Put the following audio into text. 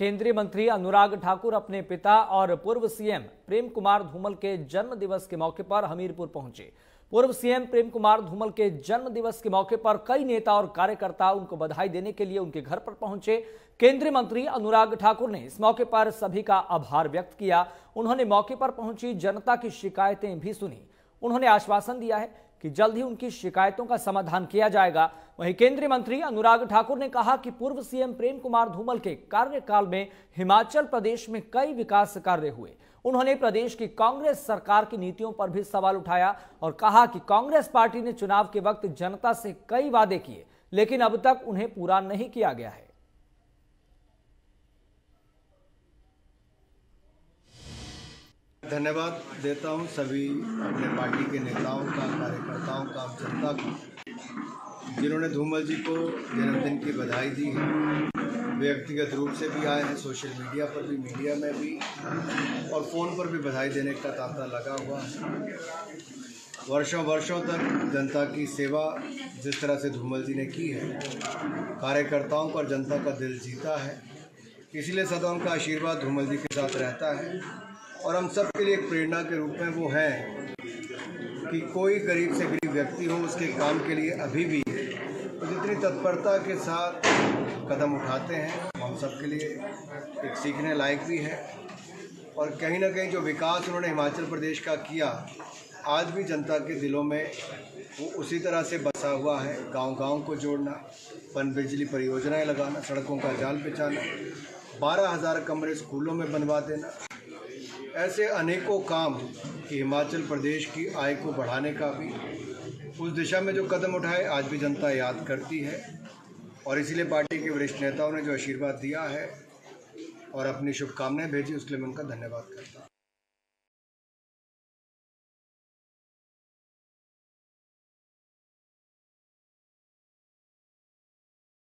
केंद्रीय मंत्री अनुराग ठाकुर अपने पिता और पूर्व सीएम प्रेम कुमार धूमल के जन्म दिवस के मौके पर हमीरपुर पहुँचे। पूर्व सीएम प्रेम कुमार धूमल के जन्म दिवस के मौके पर कई नेता और कार्यकर्ता उनको बधाई देने के लिए उनके घर पर पहुँचे। केंद्रीय मंत्री अनुराग ठाकुर ने इस मौके पर सभी का आभार व्यक्त किया। उन्होंने मौके पर पहुँची, जनता की शिकायतें भी सुनी। उन्होंने आश्वासन दिया है कि जल्द ही उनकी शिकायतों का समाधान किया जाएगा। वहीं केंद्रीय मंत्री अनुराग ठाकुर ने कहा कि पूर्व सीएम प्रेम कुमार धूमल के कार्यकाल में हिमाचल प्रदेश में कई विकास कार्य हुए। उन्होंने प्रदेश की कांग्रेस सरकार की नीतियों पर भी सवाल उठाया और कहा कि कांग्रेस पार्टी ने चुनाव के वक्त जनता से कई वादे किए, लेकिन अब तक उन्हें पूरा नहीं किया गया है। धन्यवाद देता हूँ सभी अपने पार्टी के नेताओं का, कार्यकर्ताओं का जनता का जिन्होंने धूमल जी को जन्मदिन की बधाई दी है। व्यक्तिगत रूप से भी आए हैं, सोशल मीडिया पर भी, मीडिया में भी, और फ़ोन पर भी बधाई देने का तांता लगा हुआ है। वर्षों वर्षों तक जनता की सेवा जिस तरह से धूमल जी ने की है, कार्यकर्ताओं पर जनता का दिल जीता है। इसलिए सदा उनका आशीर्वाद धूमल जी के साथ रहता है। और हम सब के लिए एक प्रेरणा के रूप में वो है कि कोई गरीब से गरीब व्यक्ति हो, उसके काम के लिए अभी भी तो जितनी तत्परता के साथ कदम उठाते हैं। हम सब के लिए एक सीखने लायक भी है और कहीं ना कहीं जो विकास उन्होंने हिमाचल प्रदेश का किया, आज भी जनता के दिलों में वो उसी तरह से बसा हुआ है। गांव-गांव को जोड़ना पन बिजली परियोजनाएँ लगाना, सड़कों का जाल बिछाना बारह हज़ार कमरे स्कूलों में बनवा देना ऐसे अनेकों काम कि हिमाचल प्रदेश की आय को बढ़ाने का भी उस दिशा में जो कदम उठाए, आज भी जनता याद करती है। और इसीलिए पार्टी के वरिष्ठ नेताओं ने जो आशीर्वाद दिया है और अपनी शुभकामनाएँ भेजी, उसके लिए मैं उनका धन्यवाद करता हूँ।